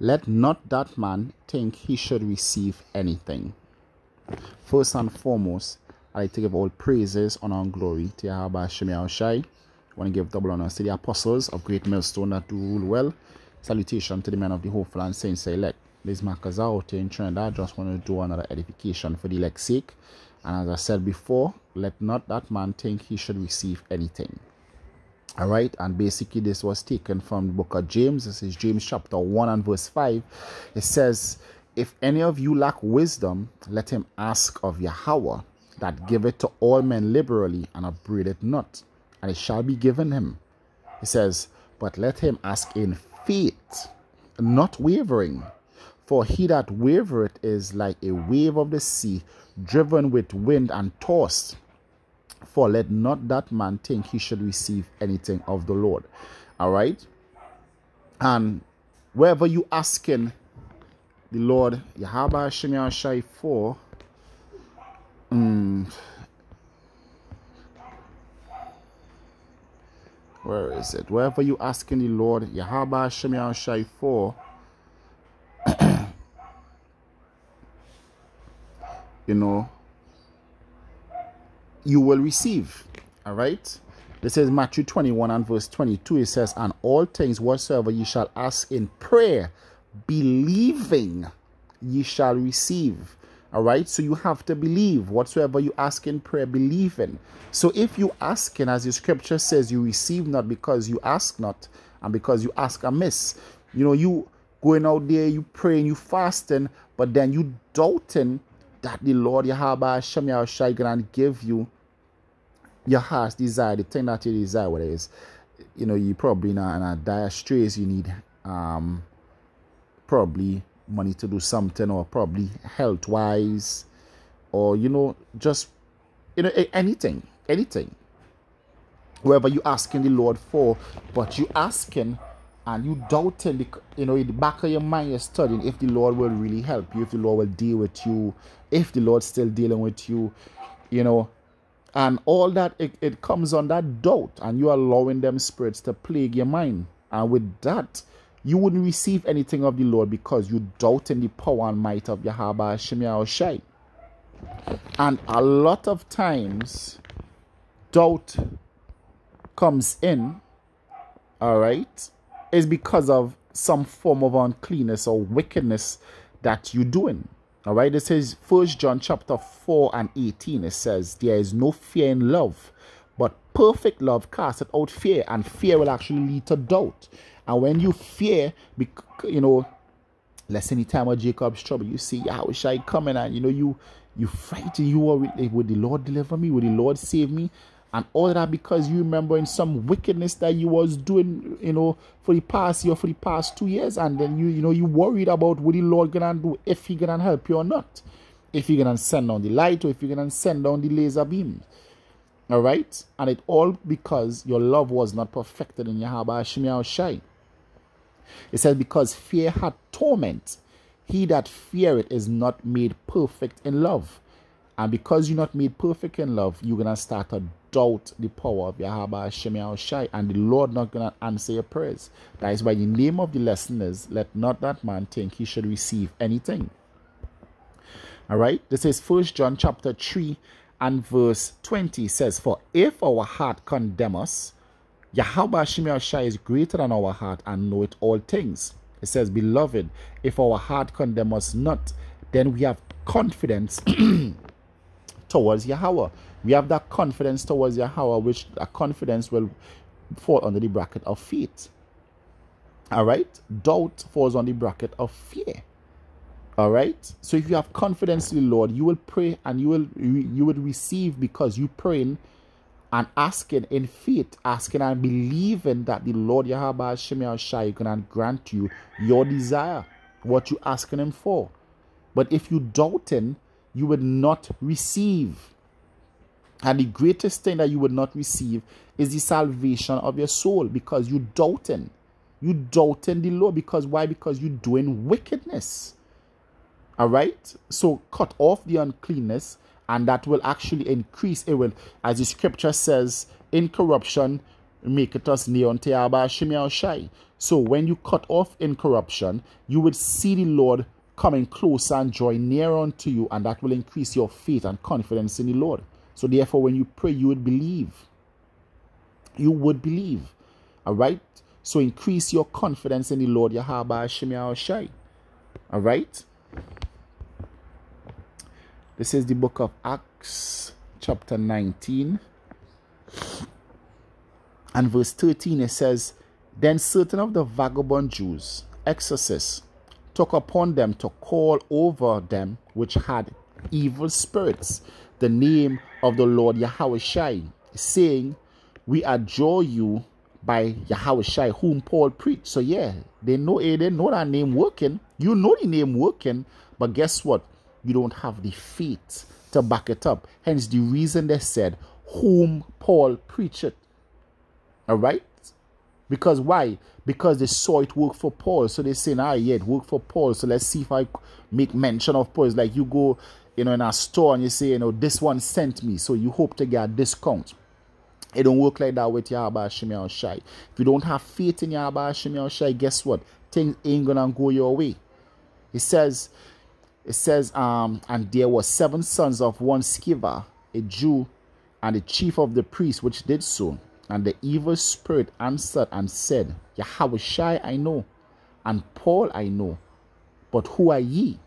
let not that man think he should receive anything. First and foremost, I like to give all praises, honor, and glory to Yahweh Shemi Shai. I want to give double honors to the apostles of Great Millstone that do rule well. Salutation to the men of the hopeful and saints elect. This Marcus out in Trinidad. Just want to do another edification for the elect's sake. And as I said before, let not that man think he should receive anything. All right, and basically, this was taken from the book of James. This is James chapter 1 and verse 5. It says, If any of you lack wisdom, let him ask of Yahweh, that giveth to all men liberally, and upbraideth not, and it shall be given him. It says, But let him ask in faith, not wavering. For he that wavereth is like a wave of the sea, driven with wind and tossed. For let not that man think he should receive anything of the Lord. All right? And wherever you asking the Lord, Yahaba Shemya Shai for, um, where is it? Wherever you asking the Lord, Yahaba Shemya Shai for, you know, you will receive. All right. This is Matthew 21 and verse 22. It says, And all things whatsoever ye shall ask in prayer, believing ye shall receive. All right. So you have to believe whatsoever you ask in prayer, believing. So if you ask, and as the scripture says, you receive not because you ask not, and because you ask amiss. You know, you going out there, you praying, you fasting, but then you doubting that the Lord Yahweh Shem Yahushai gonna give you your heart's desire, the thing that you desire, what it is. You know, you probably in a, in a dire straits, you need um probably money to do something or probably health wise or you know just you know anything anything wherever you asking the lord for but you asking and you doubting the, you know in the back of your mind you're studying if the lord will really help you if the lord will deal with you if the lord's still dealing with you you know and all that it, it comes on that doubt and you're allowing them spirits to plague your mind. And with that you wouldn't receive anything of the lord because you doubt in the power and might of yahweh shemia shai and a lot of times doubt comes in all right? Is because of some form of uncleanness or wickedness that you're doing all right, this is First John chapter 4 and 18. It says, There is no fear in love, but perfect love casteth out fear, and fear will actually lead to doubt. And when you fear, you know, let's any time of Jacob's trouble, you see how I coming and you know you you frighten you are would the Lord deliver me? Would the Lord save me? And all that because you remember in some wickedness that you was doing, you know, for the past year, for the past two years, and then you, you know, you worried about what the Lord gonna do if He gonna help you or not, if He gonna send down the light or if He gonna send down the laser beam. All right, and it all because your love was not perfected in Yahweh Shemiah Shai. It says, because fear had torment, he that feareth is not made perfect in love. And because you're not made perfect in love, you're gonna start to doubt the power of Yahweh Hashem Shai, and the Lord not gonna answer your prayers. That is why the name of the lesson is let not that man think he should receive anything. Alright, this is first John chapter 3 and verse 20 says, For if our heart condemn us, Yahweh Hashem Shai is greater than our heart and knoweth all things. It says, Beloved, if our heart condemn us not, then we have confidence towards Yahweh. We have that confidence towards Yahweh, which that confidence will fall under the bracket of faith. All right? Doubt falls on the bracket of fear. All right? So if you have confidence in the Lord, you will pray and you will you will receive because you praying and asking in faith, asking and believing that the Lord Yahweh Shemir Shai can grant you your desire, what you're asking him for. But if you doubting, you would not receive. And the greatest thing that you would not receive is the salvation of your soul because you doubting. You doubting the Lord because why? Because you're doing wickedness. All right. So cut off the uncleanness, and that will actually increase. It will, as the scripture says, in corruption, make it us unto Yahweh Shai. So when you cut off incorruption, you would see the Lord coming closer and drawing near unto you, and that will increase your faith and confidence in the Lord. So therefore, when you pray, you would believe. You would believe. All right? So increase your confidence in the Lord Yahweh Shemi Shai. All right? This is the book of Acts, chapter 19. And verse 13, it says, Then certain of the vagabond Jews, exorcists, took upon them to call over them which had evil spirits the name of the Lord Yahweh saying, We adjure you by Yahweh whom Paul preached. So yeah, they know eh, they know that name working. You know the name working, but guess what? you don't have the faith to back it up. Hence the reason they said, whom Paul preached. All right? Because why? Because they saw it work for Paul. So they say, ah, yeah, it worked for Paul. So let's see if I make mention of Paul. It's like you go, you know, in a store and you say, you know, this one sent me. So you hope to get a discount. It don't work like that with Yahweh Shemi Shai. If you don't have faith in Yahweh Shemi Shai, guess what? Things ain't gonna go your way. It says, it says, um, and there were seven sons of one Sceva, a Jew, and the chief of the priests, which did so. And the evil spirit answered and said, Yahweh Shai I know, and Paul I know, but who are ye?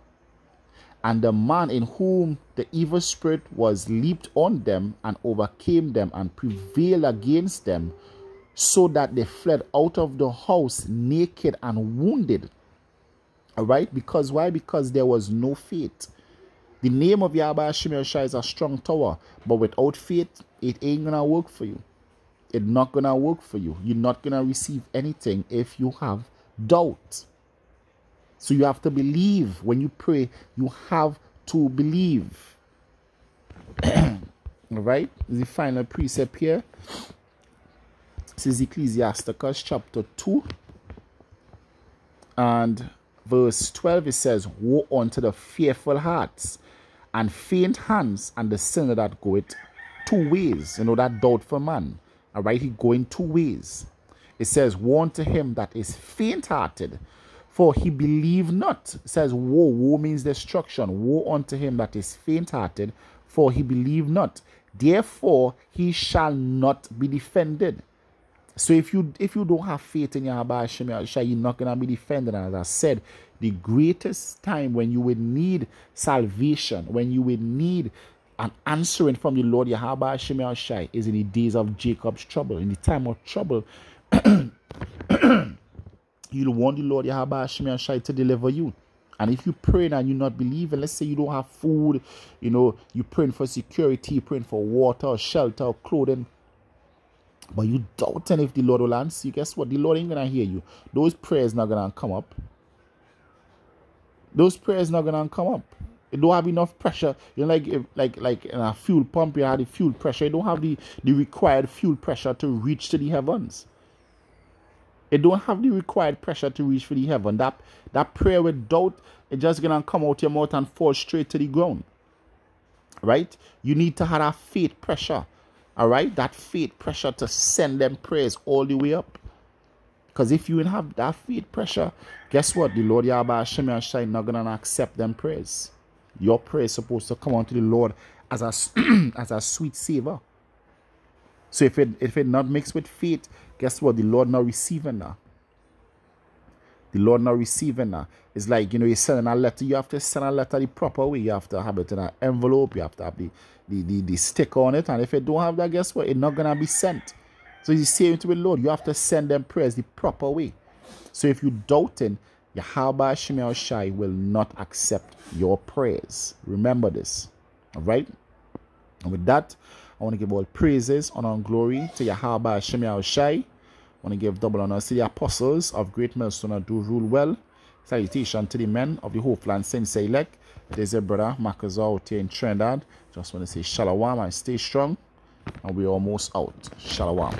And the man in whom the evil spirit was leaped on them and overcame them and prevailed against them, so that they fled out of the house naked and wounded. All right? Because why? Because there was no faith. The name of Yahweh Shemir Shai is a strong tower, but without faith, it ain't gonna work for you. It's not gonna work for you. You're not gonna receive anything if you have doubt. So you have to believe when you pray, you have to believe. All right, the final precept here. This is Ecclesiasticus chapter 2 and verse 12, it says, Woe unto the fearful hearts and faint hands and the sinner that goeth two ways. You know, that doubtful man. All right, he going two ways. It says, Woe unto him that is faint hearted, for he believe not. It says, Woe, woe means destruction. Woe unto him that is faint hearted, for he believe not. Therefore, he shall not be defended. So if you if you don't have faith in your Hashem, you're not gonna be defended. And as I said, the greatest time when you would need salvation, when you would need an answering from the Lord Yahweh Hashem Shai is in the days of Jacob's trouble. In the time of trouble, you'll want the Lord Yahweh Hashem Shai to deliver you. And if you pray and you're not believing, let's say you don't have food, you know, you're praying for security, you're praying for water, shelter, clothing, but you doubting if the Lord will answer you, guess what? The Lord ain't gonna hear you. Those prayers not gonna come up. Those prayers not gonna come up. You don't have enough pressure. You know, like like like in a fuel pump, you have the fuel pressure. You don't have the, the required fuel pressure to reach to the heavens. You don't have the required pressure to reach for the heaven. That that prayer with doubt, it just gonna come out your mouth and fall straight to the ground. Right? You need to have a faith pressure all right, that faith pressure to send them prayers all the way up. Because if you have that faith pressure, guess what? The Lord Yahweh Hashem Shai not gonna accept them prayers. Your prayer is supposed to come unto the Lord as a as a sweet savor. So if it if it not mixed with faith, guess what? The Lord not receiving that. The Lord not receiving that. It's like you know you're sending a letter. You have to send a letter the proper way. You have to have it in an envelope. You have to have the the, the, the sticker on it. And if it don't have that, guess what? It's not going to be sent. So you say to the Lord, you have to send them prayers the proper way. So if you doubting, Yahweh Shemel Shai will not accept your prayers. Remember this. All right? And with that, I want to give all praises, honor, and glory to Yahweh Shemel Shai. I want to give double honor to the apostles of Great Millstone and do rule well. Salutation to the men of the Hopeland Sensei elect. There's a brother Marcus out here in Trinidad. Just want to say shalom and stay strong. And we're almost out. Shalom.